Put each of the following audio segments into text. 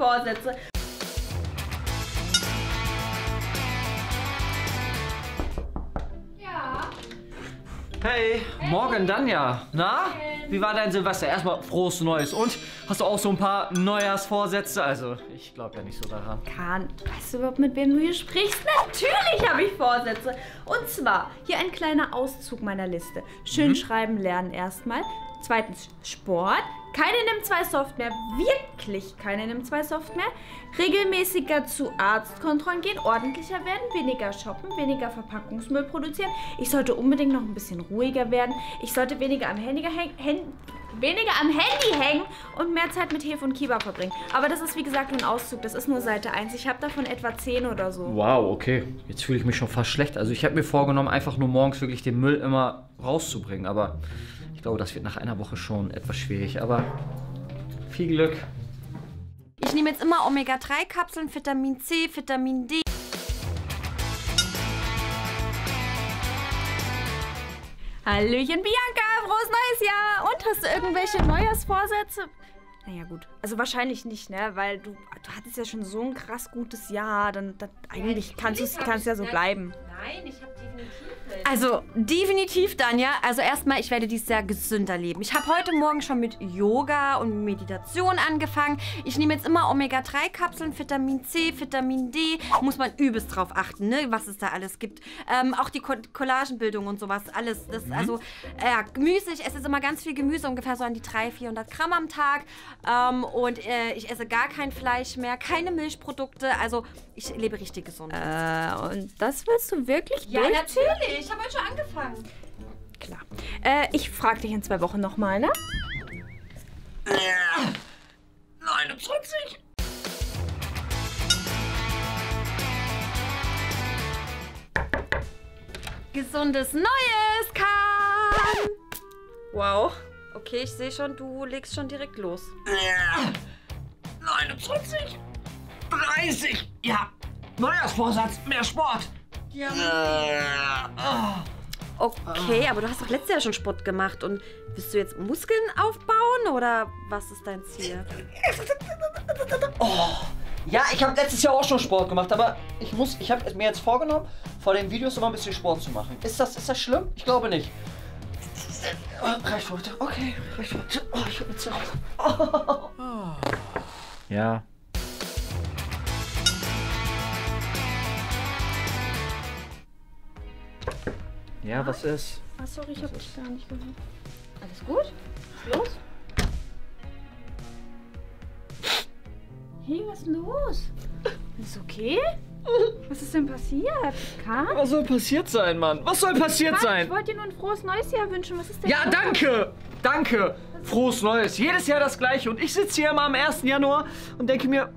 Vorsätze. Ja. Hey, morgen dann ja. Na? Wie war dein Silvester? Erstmal frohes Neues. Und hast du auch so ein paar Neujahrsvorsätze? Also, ich glaube ja nicht so daran. Kahn, weißt du überhaupt, mit wem du hier sprichst? Natürlich habe ich Vorsätze. Und zwar hier ein kleiner Auszug meiner Liste. Schön schreiben lernen erstmal. Zweitens Sport. Keine NIM2-Software. Wirklich keine NIM2-Software. Regelmäßiger zu Arztkontrollen gehen. Ordentlicher werden. Weniger shoppen. Weniger Verpackungsmüll produzieren. Ich sollte unbedingt noch ein bisschen ruhiger werden. Ich sollte weniger am Handy hängen. Weniger am Handy hängen und mehr Zeit mit Hefe und Kiba verbringen. Aber das ist wie gesagt nur ein Auszug. Das ist nur Seite 1. Ich habe davon etwa 10 oder so. Wow, okay. Jetzt fühle ich mich schon fast schlecht. Also, ich habe mir vorgenommen, einfach nur morgens wirklich den Müll immer rauszubringen. Aber ich glaube, das wird nach einer Woche schon etwas schwierig. Aber viel Glück. Ich nehme jetzt immer Omega-3-Kapseln, Vitamin C, Vitamin D. Hallöchen Bianca, frohes neues Jahr! Und hast du irgendwelche Neujahrsvorsätze? Naja gut, also wahrscheinlich nicht, ne? Weil du, du hattest ja schon so ein krass gutes Jahr, dann, dann eigentlich kannst du es kannst ja so bleiben. Nein, ich habe Also, definitiv, Danja. Also erstmal, ich werde dieses Jahr gesünder leben. Ich habe heute Morgen schon mit Yoga und Meditation angefangen. Ich nehme jetzt immer Omega-3-Kapseln, Vitamin C, Vitamin D. Muss man übelst drauf achten, ne? was es da alles gibt. Ähm, auch die Collagenbildung und sowas, alles. Das, Also, ja, Gemüse. Ich esse jetzt immer ganz viel Gemüse, ungefähr so an die 300, 400 Gramm am Tag. Ähm, und äh, ich esse gar kein Fleisch mehr, keine Milchprodukte. Also, ich lebe richtig gesund. Äh, und das willst du wirklich ja, natürlich. Ich habe heute schon angefangen. Klar. Äh, ich frag dich in zwei Wochen nochmal, ne? 29. Gesundes Neues, Kahn! Wow. Okay, ich sehe schon, du legst schon direkt los. 29. 30. Ja. Neujahrsvorsatz. Mehr Sport. Okay, aber du hast doch letztes Jahr schon Sport gemacht und willst du jetzt Muskeln aufbauen oder was ist dein Ziel? Ja, ich habe letztes Jahr auch schon Sport gemacht, aber ich muss, ich habe mir jetzt vorgenommen, vor den Videos immer ein bisschen Sport zu machen. Ist das, ist das schlimm? Ich glaube nicht. Oh, reicht heute. Okay, reicht heute. Oh, ich hab mir zu Ja. Ja, was ist? Ah, sorry, ich hab dich gar nicht gehört. Alles gut? Was ist los? Hey, was ist los? Ist okay? Was ist denn passiert? Kahn? Was soll passiert sein, Mann? Was soll passiert Kahn, sein? ich wollte dir nur ein frohes neues Jahr wünschen. Was ist denn Ja, los? danke! Danke! Frohes Neues. Jedes Jahr das gleiche. Und ich sitze hier immer am 1. Januar und denke mir,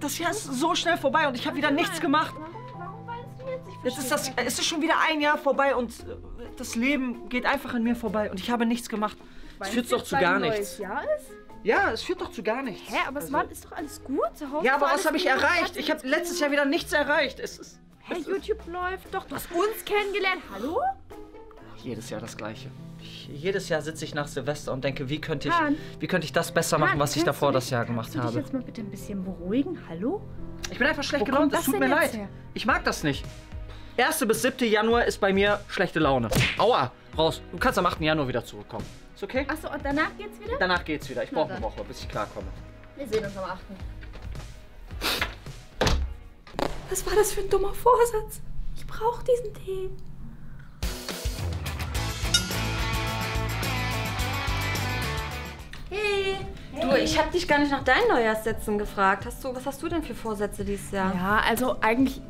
das Jahr ist so schnell vorbei und ich habe wieder nichts gemacht. Jetzt? Ist das, es ist schon wieder ein Jahr vorbei und äh, das Leben geht einfach an mir vorbei und ich habe nichts gemacht. Es führt doch zu gar nichts. Jahr ist? Ja, es führt doch zu gar nichts. Hä, aber es war, ist doch alles gut zu Hause. Ja, aber was habe ich erreicht? Ich habe letztes Jahr wieder nichts erreicht. Es ist Hey, YouTube läuft doch. Du hast uns kennengelernt. Hallo? jedes Jahr das Gleiche. Ich, jedes Jahr sitze ich nach Silvester und denke, wie könnte ich, wie könnte ich das besser machen, Kahn, was ich kannst davor du das Jahr kannst gemacht du dich habe. jetzt mal bitte ein bisschen beruhigen? Hallo? Ich bin einfach schlecht gelaunt, es tut mir leid. her? Ich mag das nicht. 1. bis 7. Januar ist bei mir schlechte Laune. Aua, raus. Du kannst am 8. Januar wieder zurückkommen. Ist okay? Achso, und danach geht's wieder? Danach geht's wieder. Ich brauche eine. Woche, bis ich klarkomme. Wir sehen uns am 8. Was war das für ein dummer Vorsatz? Ich brauche diesen Tee. Hey. Du, ich habe dich gar nicht nach deinen Neujahrssätzen gefragt. Hast du, was hast du denn für Vorsätze dieses Jahr? Ja, also eigentlich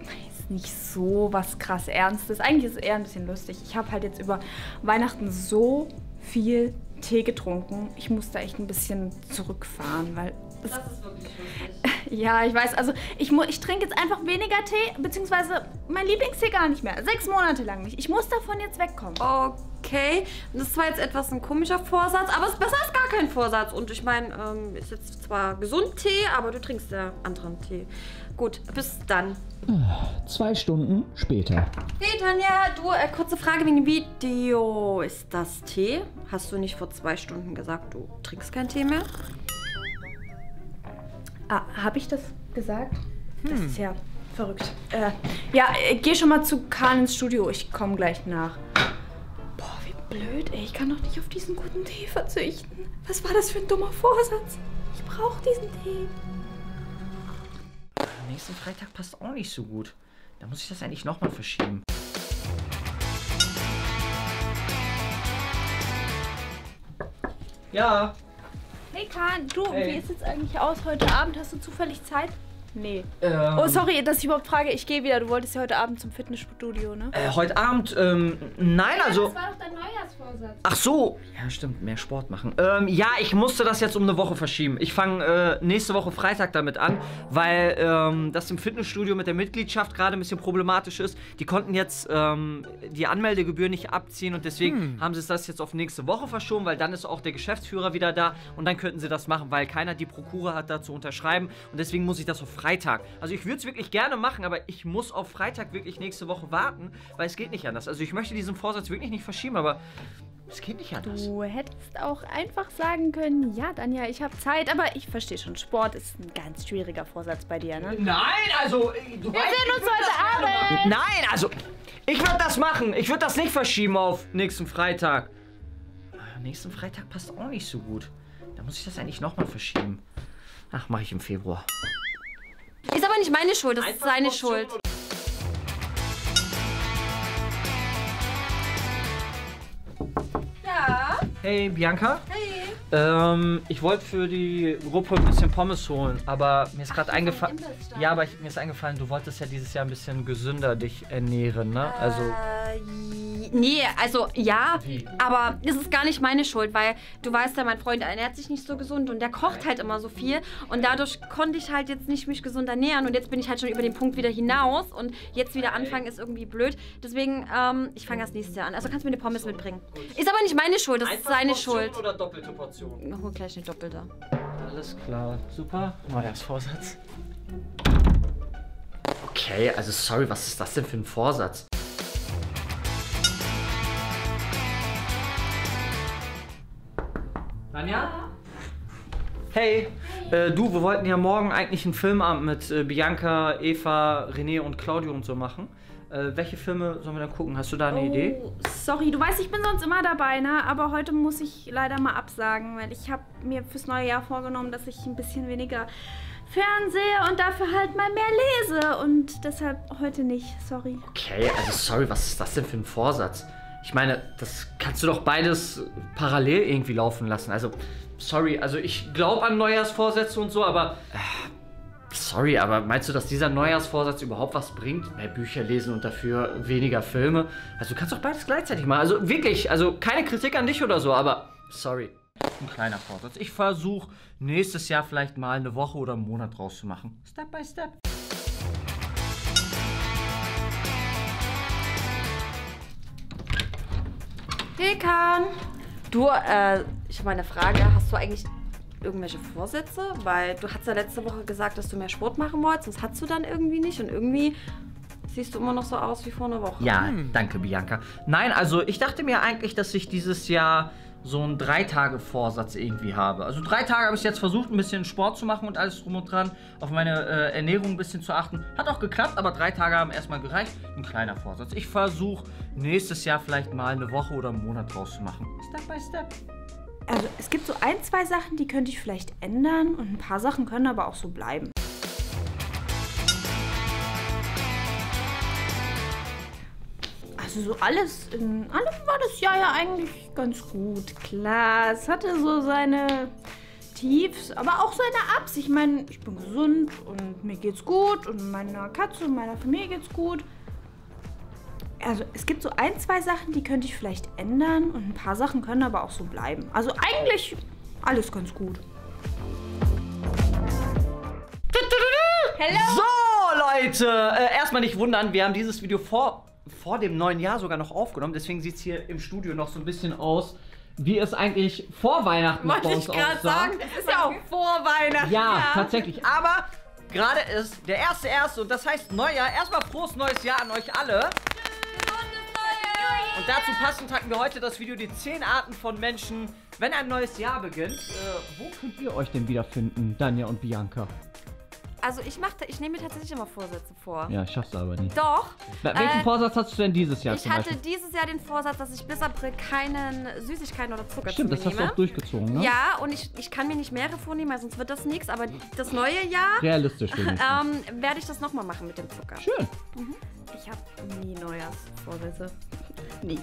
ist nicht so was krass Ernstes. Eigentlich ist es eher ein bisschen lustig. Ich habe halt jetzt über Weihnachten so viel Tee getrunken. Ich muss da echt ein bisschen zurückfahren, weil Das ist wirklich lustig. Ja, ich weiß. Also ich, ich trinke jetzt einfach weniger Tee, beziehungsweise mein Lieblingstee gar nicht mehr. Sechs Monate lang nicht. Ich muss davon jetzt wegkommen. Okay, das war jetzt etwas ein komischer Vorsatz, aber es ist besser als gar kein Vorsatz. Und ich meine, ähm, ist jetzt zwar gesund Tee, aber du trinkst ja anderen Tee. Gut, bis dann. Zwei Stunden später. Hey Tanja, du, äh, kurze Frage wegen dem Video. Ist das Tee? Hast du nicht vor zwei Stunden gesagt, du trinkst keinen Tee mehr? Habe ich das gesagt? Das ist ja verrückt. Äh, ja, äh, geh schon mal zu Kahn ins Studio. Ich komme gleich nach. Boah, wie blöd, ey. Ich kann doch nicht auf diesen guten Tee verzichten. Was war das für ein dummer Vorsatz? Ich brauche diesen Tee. Nächsten Freitag passt auch nicht so gut. Da muss ich das eigentlich nochmal verschieben. Ja. Hey Kahn, du, Hey. wie ist jetzt eigentlich aus heute Abend? Hast du zufällig Zeit? Nee. Ähm, Oh, sorry, dass ich überhaupt frage. Ich gehe wieder. Du wolltest ja heute Abend zum Fitnessstudio, ne? Äh, heute Abend, ähm, nein, also. war doch dein Neujahrsvorsatz. Ach so. Ja, stimmt, mehr Sport machen. Ähm, ja, ich musste das jetzt um eine Woche verschieben. Ich fange äh, nächste Woche Freitag damit an, weil ähm, das im Fitnessstudio mit der Mitgliedschaft gerade ein bisschen problematisch ist. Die konnten jetzt ähm, die Anmeldegebühr nicht abziehen und deswegen haben sie das jetzt auf nächste Woche verschoben, weil dann ist auch der Geschäftsführer wieder da und dann könnten sie das machen, weil keiner die Prokura hat da zu unterschreiben und deswegen muss ich das auf Freitag. Also ich würde es wirklich gerne machen, aber ich muss auf Freitag wirklich nächste Woche warten, weil es geht nicht anders. Also ich möchte diesen Vorsatz wirklich nicht verschieben, aber es geht nicht anders. Du hättest auch einfach sagen können, ja, Danja, ich habe Zeit, aber ich verstehe schon, Sport ist ein ganz schwieriger Vorsatz bei dir, ne? Nein, also äh, du Wir sehen uns heute Abend! Nein, also ich würde das machen. Ich würde das nicht verschieben auf nächsten Freitag. Ah, Nächsten Freitag passt auch nicht so gut. Da muss ich das eigentlich nochmal verschieben. Ach, mache ich im Februar. Ist aber nicht meine Schuld, das ist seine Schuld. Hey, Bianca. Hey. Ähm, ich wollte für die Gruppe ein bisschen Pommes holen, aber mir ist gerade eingefallen. Ja, aber ich, mir ist eingefallen, du wolltest ja dieses Jahr ein bisschen gesünder dich ernähren, ne? Also. Äh, nee, also ja, aber es ist gar nicht meine Schuld, weil du weißt ja, mein Freund ernährt sich nicht so gesund und der kocht halt immer so viel und dadurch konnte ich halt jetzt nicht mich gesund ernähren und jetzt bin ich halt schon über den Punkt wieder hinaus und jetzt wieder anfangen ist irgendwie blöd. Deswegen, ähm, ich fange das nächste Jahr an. Also kannst du mir eine Pommes mitbringen. Ist aber nicht meine Schuld, das ist seine Schuld. oder doppelte Portion? Hol gleich eine doppelte. Alles klar, super. Neujahrsvorsatz. Okay, also sorry, was ist das denn für ein Vorsatz? Tanja? Hey, äh, du, wir wollten ja morgen eigentlich einen Filmabend mit äh, Bianca, Eva, René und Claudio und so machen. Äh, welche Filme sollen wir dann gucken? Hast du da eine Idee? Oh, sorry, du weißt, ich bin sonst immer dabei, ne? Aber heute muss ich leider mal absagen, weil ich habe mir fürs neue Jahr vorgenommen, dass ich ein bisschen weniger fernsehe und dafür halt mal mehr lese. Und deshalb heute nicht, sorry. Okay, also sorry, was ist das denn für ein Vorsatz? Ich meine, das kannst du doch beides parallel irgendwie laufen lassen. Also, sorry, also ich glaube an Neujahrsvorsätze und so, aber. Äh, sorry, aber meinst du, dass dieser Neujahrsvorsatz überhaupt was bringt? Mehr Bücher lesen und dafür weniger Filme? Also, du kannst doch beides gleichzeitig machen. Also, wirklich, also keine Kritik an dich oder so, aber sorry. Ein kleiner Vorsatz. Ich versuche nächstes Jahr vielleicht mal eine Woche oder einen Monat draus zu machen. Step by step. Hey Kahn. Du, äh, ich habe mal eine Frage. Hast du eigentlich irgendwelche Vorsätze? Weil du hast ja letzte Woche gesagt, dass du mehr Sport machen wolltest. Das hast du dann irgendwie nicht. Und irgendwie siehst du immer noch so aus wie vor einer Woche. Ja, danke, Bianca. Nein, also ich dachte mir eigentlich, dass ich dieses Jahr so einen Drei-Tage-Vorsatz irgendwie habe. Also drei Tage habe ich jetzt versucht, ein bisschen Sport zu machen und alles drum und dran, auf meine äh, Ernährung ein bisschen zu achten. Hat auch geklappt, aber drei Tage haben erstmal gereicht. Ein kleiner Vorsatz. Ich versuche nächstes Jahr vielleicht mal eine Woche oder einen Monat draus zu machen. Step by step. Also, es gibt so ein, zwei Sachen, die könnte ich vielleicht ändern und ein paar Sachen können aber auch so bleiben. So alles, in allem war das Jahr ja eigentlich ganz gut. Klar, es hatte so seine Tiefs, aber auch seine Ups. Ich meine, ich bin gesund und mir geht's gut und meiner Katze und meiner Familie geht's gut. Also es gibt so ein, zwei Sachen, die könnte ich vielleicht ändern und ein paar Sachen können aber auch so bleiben. Also eigentlich alles ganz gut. So, Leute, äh, erstmal nicht wundern, wir haben dieses Video vor, vor dem neuen Jahr sogar noch aufgenommen. Deswegen sieht es hier im Studio noch so ein bisschen aus, wie es eigentlich vor Weihnachten bei uns aussah. es ist ja auch vor Weihnachten. Ja, tatsächlich. Aber gerade ist der erste erste und das heißt Neujahr. Erstmal frohes neues Jahr an euch alle. Und dazu passend hatten wir heute das Video die 10 Arten von Menschen, wenn ein neues Jahr beginnt. Äh, wo könnt ihr euch denn wiederfinden, Danja und Bianca? Also ich mache, ich nehme mir tatsächlich immer Vorsätze vor. Ja, ich schaff's aber nicht. Doch. Na, Welchen Äh, Vorsatz hast du denn dieses Jahr Ich zum hatte dieses Jahr den Vorsatz, dass ich bis April keinen Süßigkeiten oder Zucker Stimmt, zu das mir hast du auch durchgezogen, ne? Ja, und ich, ich kann mir nicht mehrere vornehmen, weil sonst wird das nichts. Aber das neue Jahr Realistisch ähm, werde ich das nochmal machen mit dem Zucker. Schön. Ich habe nie Neujahrsvorsätze. Nie.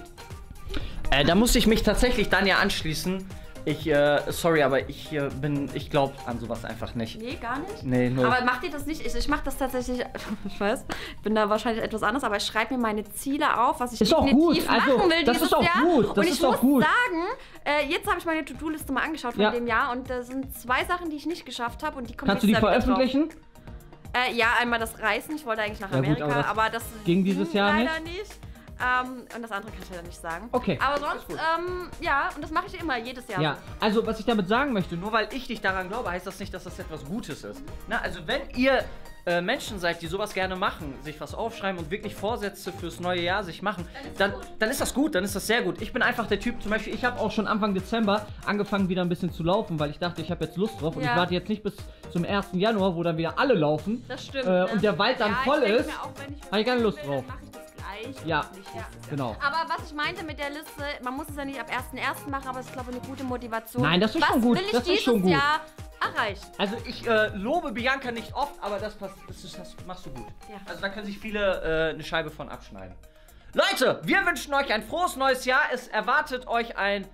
Äh, da muss ich mich tatsächlich dann ja anschließen. Ich, äh, sorry, aber ich äh, bin, ich glaube an sowas einfach nicht. Nee, gar nicht. Nee, null. Aber macht ihr das nicht? Ich, ich mache das tatsächlich, ich weiß, ich bin da wahrscheinlich etwas anders, aber ich schreibe mir meine Ziele auf, was ich Ist auch definitiv gut. Also, machen will das dieses ist auch Jahr. gut. Das und ich ist auch muss gut. sagen, äh, jetzt habe ich meine To-Do-Liste mal angeschaut von Ja. dem Jahr und da sind zwei Sachen, die ich nicht geschafft habe und die kommen Kannst du die jetzt wieder drauf. veröffentlichen? Äh, ja, einmal das Reisen. Ich wollte eigentlich nach Ja, gut, Amerika, aber das aber das ging dieses Jahr leider nicht. Ähm, und das andere kann ich leider nicht sagen. Okay. Aber sonst, ähm, ja, und das mache ich immer, jedes Jahr. Ja, also was ich damit sagen möchte, nur weil ich dich daran glaube, heißt das nicht, dass das etwas Gutes ist. Na, also wenn ihr äh, Menschen seid, die sowas gerne machen, sich was aufschreiben und wirklich Vorsätze fürs neue Jahr sich machen, dann, dann ist das gut, dann ist das sehr gut. Ich bin einfach der Typ, zum Beispiel, ich habe auch schon Anfang Dezember angefangen wieder ein bisschen zu laufen, weil ich dachte, ich habe jetzt Lust drauf und Ja. ich warte jetzt nicht bis zum 1. Januar, wo dann wieder alle laufen Das stimmt. äh, ne? und der Wald dann ja, voll ist. Mir auch, wenn ich hab ich keine Lust will, drauf. Gleich. Ja. Jahr. Genau. Aber was ich meinte mit der Liste, man muss es ja nicht ab 1.1. machen, aber es ist, glaube ich, eine gute Motivation. Nein, das ist was schon gut, will ich das ist dieses schon gut. Jahr erreichen? Also ich äh, lobe Bianca nicht oft, aber das, pass- das, ist, das machst du gut. Ja. Also da können sich viele äh, eine Scheibe von abschneiden. Leute, wir wünschen euch ein frohes neues Jahr. Es erwartet euch ein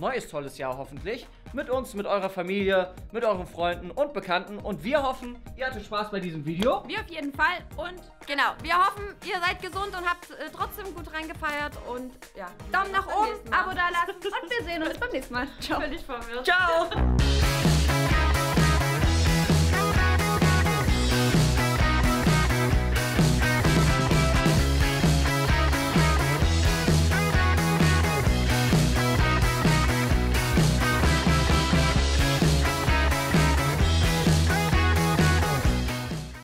neues tolles Jahr hoffentlich. Mit uns, mit eurer Familie, mit euren Freunden und Bekannten. Und wir hoffen, ihr hattet Spaß bei diesem Video. Wir auf jeden Fall und Genau, wir hoffen, ihr seid gesund und habt äh, trotzdem gut reingefeiert und ja, Daumen nach oben. Abo da lassen. und wir sehen uns beim nächsten Mal. Ciao. Völlig verwirrt. Ciao!